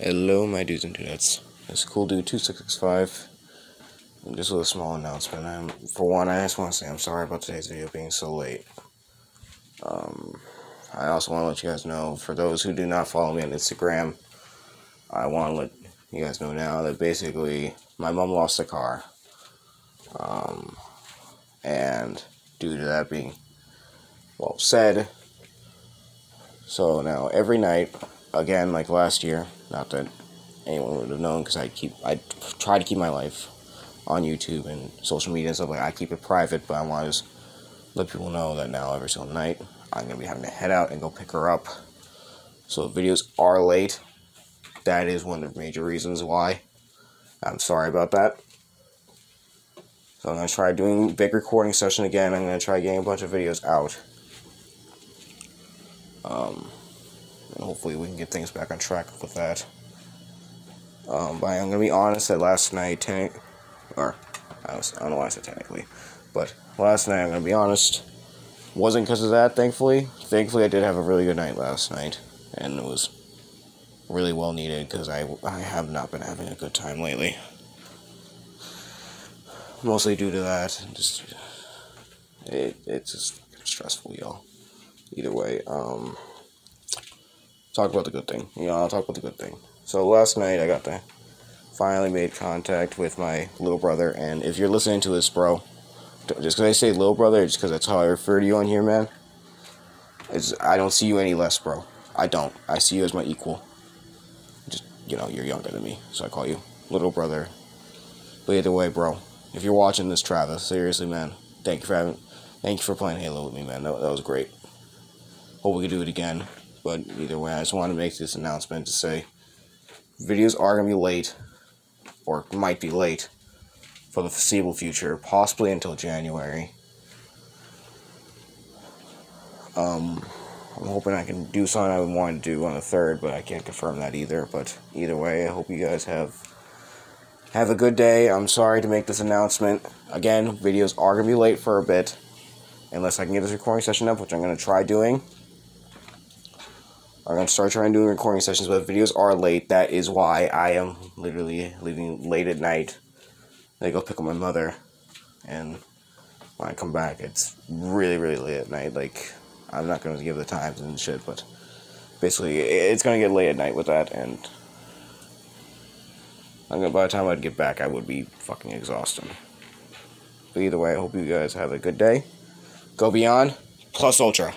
Hello, my dudes and dudettes. It's Cool Dude 2665. Just with a small announcement. I'm, for one, I just want to say I'm sorry about today's video being so late. Um, I also want to let you guys know, for those who do not follow me on Instagram, I want to let you guys know now that basically my mom lost a car. Um, and due to that being, well, said, so now every night, again, like last year, not that anyone would have known, because I keep I try to keep my life on YouTube and social media and stuff like. I keep it private, but I want to just let people know that now every single night I'm gonna be having to head out and go pick her up. So videos are late. That is one of the major reasons why. I'm sorry about that. So I'm gonna try doing big recording session again. I'm gonna try getting a bunch of videos out. Um, hopefully we can get things back on track with that. Um, but I'm gonna be honest that last night, ten- or I, was, I don't know why I said technically, but last night I'm gonna be honest, wasn't because of that. Thankfully, thankfully I did have a really good night last night, and it was really well needed because I I have not been having a good time lately. Mostly due to that, just it it's just stressful, y'all. Either way, um talk about the good thing. You know, I'll talk about the good thing. So last night I got to finally made contact with my little brother, and if you're listening to this, bro, just because I say little brother, just because that's how I refer to you on here, man. It's I don't see you any less, bro. I don't. I see you as my equal. Just you know, you're younger than me, so I call you little brother. But either way, bro, if you're watching this, Travis, seriously, man, thank you for having, thank you for playing Halo with me, man. That, that was great. Hope we can do it again. But either way, I just want to make this announcement to say videos are going to be late, or might be late, for the foreseeable future, possibly until January. Um, I'm hoping I can do something I would want to do on the third, but I can't confirm that either. But either way, I hope you guys have have a good day. I'm sorry to make this announcement. Again, videos are gonna be late for a bit, unless I can get this recording session up, which I'm gonna try doing. I'm gonna start trying doing recording sessions, but videos are late. That is why I am literally leaving late at night. I go pick up my mother, and when I come back, it's really, really late at night. Like, I'm not gonna give the times and shit, but basically, it's gonna get late at night with that, and I'm gonna, by the time I'd get back, I would be fucking exhausted. But either way, I hope you guys have a good day. Go beyond, plus ultra.